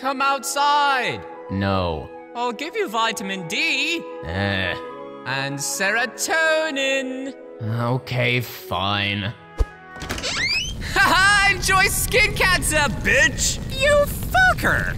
Come outside. No. I'll give you vitamin D Eh. and serotonin. Okay, fine. Haha, enjoy skin cancer, bitch! You fucker!